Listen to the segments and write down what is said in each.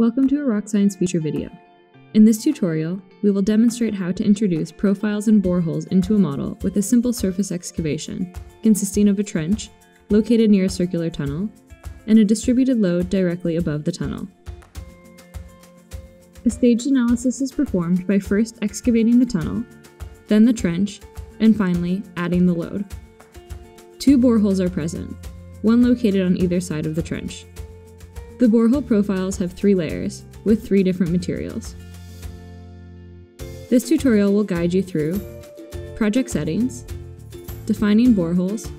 Welcome to a Rocscience feature video. In this tutorial, we will demonstrate how to introduce profiles and boreholes into a model with a simple surface excavation, consisting of a trench, located near a circular tunnel, and a distributed load directly above the tunnel. A staged analysis is performed by first excavating the tunnel, then the trench, and finally adding the load. Two boreholes are present, one located on either side of the trench. The borehole profiles have three layers, with three different materials. This tutorial will guide you through project settings, defining boreholes,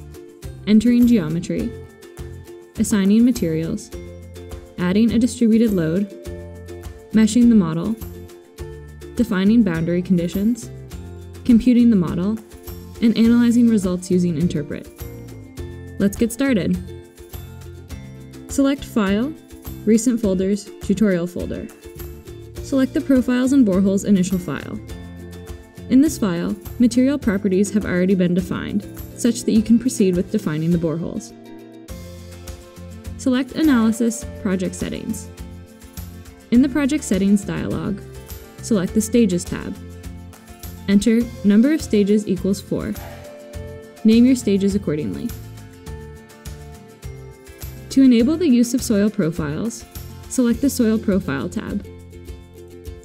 entering geometry, assigning materials, adding a distributed load, meshing the model, defining boundary conditions, computing the model, and analyzing results using Interpret. Let's get started. Select File, Recent Folders, Tutorial folder. Select the Profiles and Boreholes initial file. In this file, material properties have already been defined, such that you can proceed with defining the boreholes. Select Analysis Project Settings. In the Project Settings dialog, select the Stages tab. Enter Number of stages equals 4. Name your stages accordingly. To enable the use of soil profiles, select the Soil Profile tab.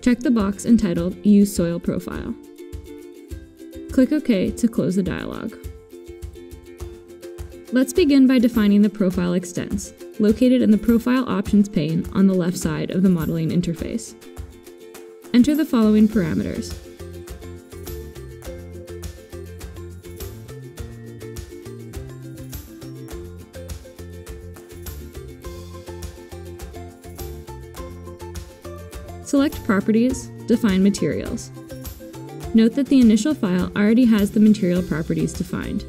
Check the box entitled Use Soil Profile. Click OK to close the dialog. Let's begin by defining the profile extents, located in the Profile Options pane on the left side of the modeling interface. Enter the following parameters. Select Properties, define Materials. Note that the initial file already has the material properties defined.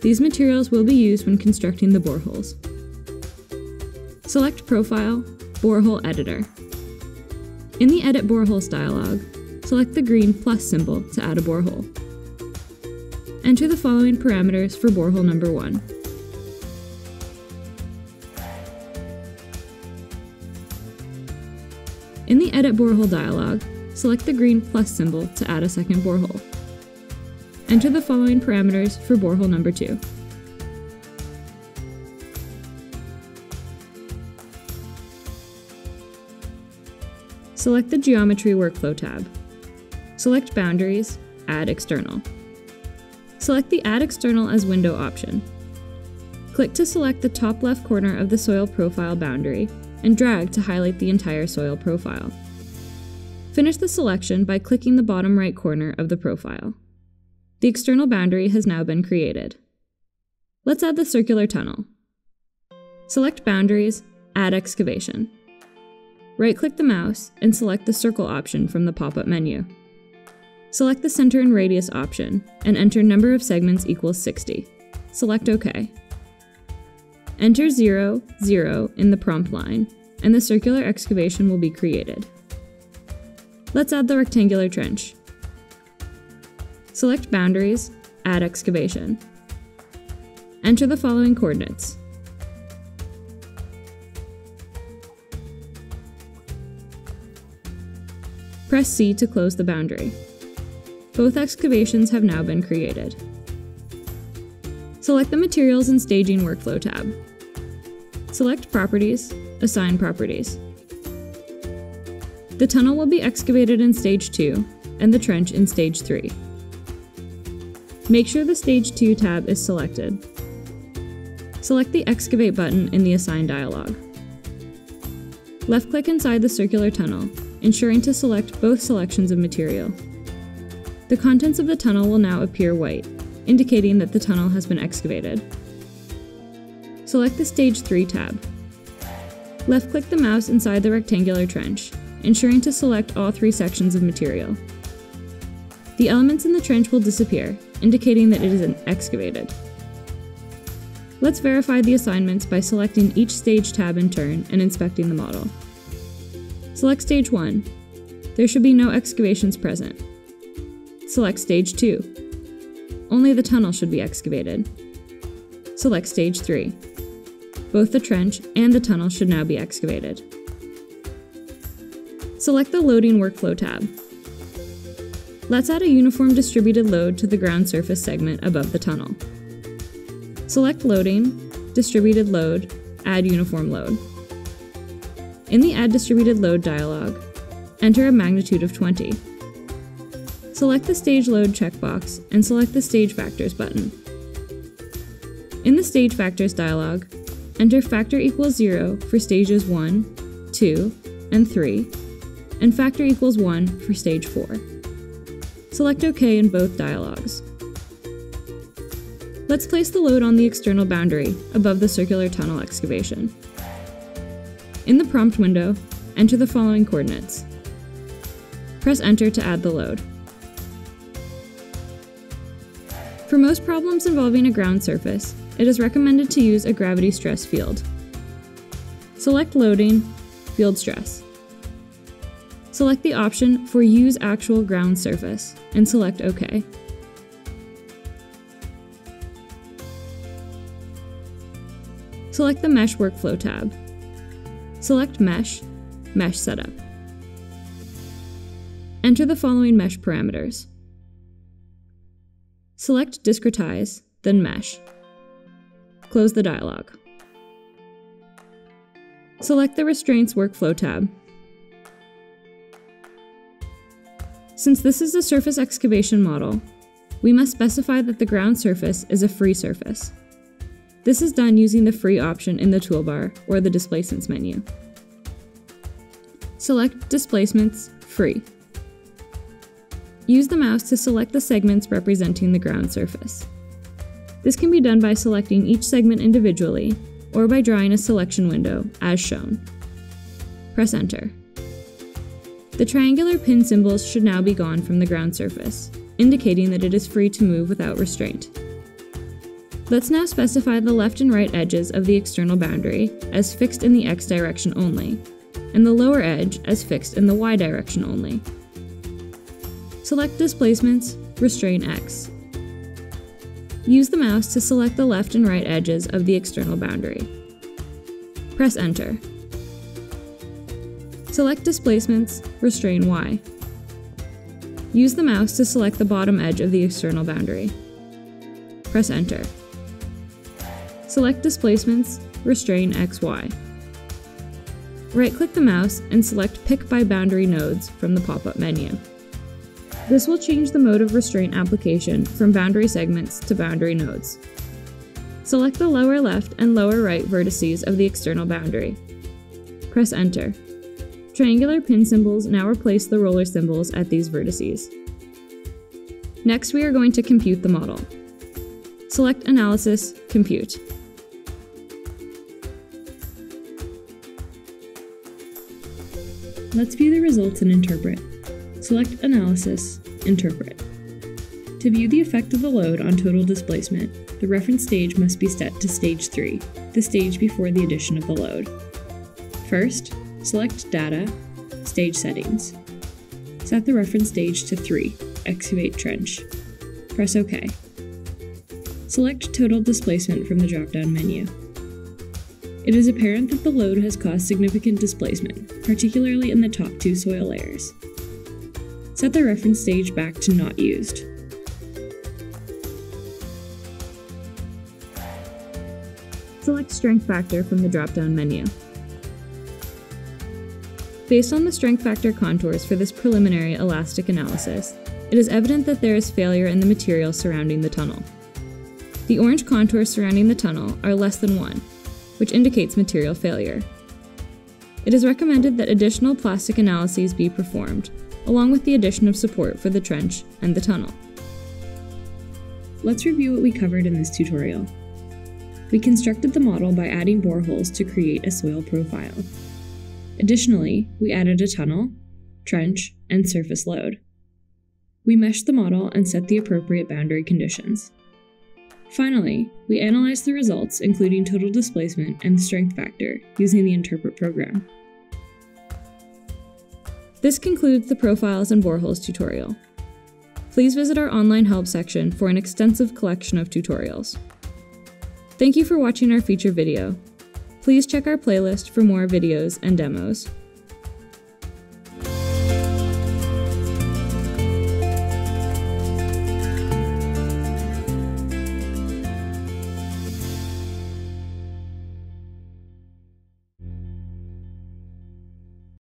These materials will be used when constructing the boreholes. Select Profile, Borehole Editor. In the Edit Boreholes dialog, select the green plus symbol to add a borehole. Enter the following parameters for borehole number 1. In the Edit Borehole dialog, select the green plus symbol to add a second borehole. Enter the following parameters for borehole number 2. Select the Geometry Workflow tab. Select Boundaries, Add External. Select the Add External as Window option. Click to select the top left corner of the soil profile boundary and drag to highlight the entire soil profile. Finish the selection by clicking the bottom right corner of the profile. The external boundary has now been created. Let's add the circular tunnel. Select Boundaries, Add Excavation. Right-click the mouse and select the Circle option from the pop-up menu. Select the Center and Radius option and enter number of segments equals 60. Select OK. Enter 0, 0 in the prompt line, and the circular excavation will be created. Let's add the rectangular trench. Select Boundaries, Add Excavation. Enter the following coordinates. Press C to close the boundary. Both excavations have now been created. Select the Materials and Staging Workflow tab. Select Properties, Assign Properties. The tunnel will be excavated in Stage 2, and the trench in Stage 3. Make sure the Stage 2 tab is selected. Select the Excavate button in the Assign dialog. Left-click inside the circular tunnel, ensuring to select both selections of material. The contents of the tunnel will now appear white, indicating that the tunnel has been excavated. Select the Stage 3 tab. Left-click the mouse inside the rectangular trench, ensuring to select all three sections of material. The elements in the trench will disappear, indicating that it is excavated. Let's verify the assignments by selecting each stage tab in turn and inspecting the model. Select Stage 1. There should be no excavations present. Select Stage 2. Only the tunnel should be excavated. Select Stage 3. Both the trench and the tunnel should now be excavated. Select the Loading Workflow tab. Let's add a uniform distributed load to the ground surface segment above the tunnel. Select Loading, Distributed Load, Add Uniform Load. In the Add Distributed Load dialog, enter a magnitude of 20. Select the Stage Load checkbox and select the Stage Factors button. In the Stage Factors dialog, enter factor equals 0 for stages 1, 2, and 3, and factor equals 1 for stage 4. Select OK in both dialogs. Let's place the load on the external boundary above the circular tunnel excavation. In the prompt window, enter the following coordinates. Press enter to add the load. For most problems involving a ground surface, it is recommended to use a gravity stress field. Select Loading, Field Stress. Select the option for Use Actual Ground Surface and select OK. Select the Mesh Workflow tab. Select Mesh, Mesh Setup. Enter the following mesh parameters. Select Discretize, then Mesh. Close the dialog. Select the Restraints Workflow tab. Since this is a surface excavation model, we must specify that the ground surface is a free surface. This is done using the Free option in the toolbar or the Displacements menu. Select Displacements Free. Use the mouse to select the segments representing the ground surface. This can be done by selecting each segment individually or by drawing a selection window, as shown. Press Enter. The triangular pin symbols should now be gone from the ground surface, indicating that it is free to move without restraint. Let's now specify the left and right edges of the external boundary as fixed in the x direction only, and the lower edge as fixed in the y direction only. Select Displacements, Restrain X. Use the mouse to select the left and right edges of the external boundary. Press Enter. Select Displacements, Restrain Y. Use the mouse to select the bottom edge of the external boundary. Press Enter. Select Displacements, Restrain XY. Right-click the mouse and select Pick by Boundary Nodes from the pop-up menu. This will change the mode of restraint application from boundary segments to boundary nodes. Select the lower left and lower right vertices of the external boundary. Press Enter. Triangular pin symbols now replace the roller symbols at these vertices. Next, we are going to compute the model. Select Analysis, Compute. Let's view the results and interpret. Select Analysis, Interpret. To view the effect of the load on total displacement, the reference stage must be set to Stage 3, the stage before the addition of the load. First, select Data, Stage Settings. Set the reference stage to 3, Excavate Trench. Press OK. Select Total Displacement from the drop-down menu. It is apparent that the load has caused significant displacement, particularly in the top two soil layers. Set the reference stage back to not used. Select Strength Factor from the drop-down menu. Based on the strength factor contours for this preliminary elastic analysis, it is evident that there is failure in the material surrounding the tunnel. The orange contours surrounding the tunnel are less than 1, which indicates material failure. It is recommended that additional plastic analyses be performed, along with the addition of support for the trench and the tunnel. Let's review what we covered in this tutorial. We constructed the model by adding boreholes to create a soil profile. Additionally, we added a tunnel, trench, and surface load. We meshed the model and set the appropriate boundary conditions. Finally, we analyzed the results, including total displacement and strength factor, using the Interpret program. This concludes the Profiles and Boreholes tutorial. Please visit our online help section for an extensive collection of tutorials. Thank you for watching our feature video. Please check our playlist for more videos and demos.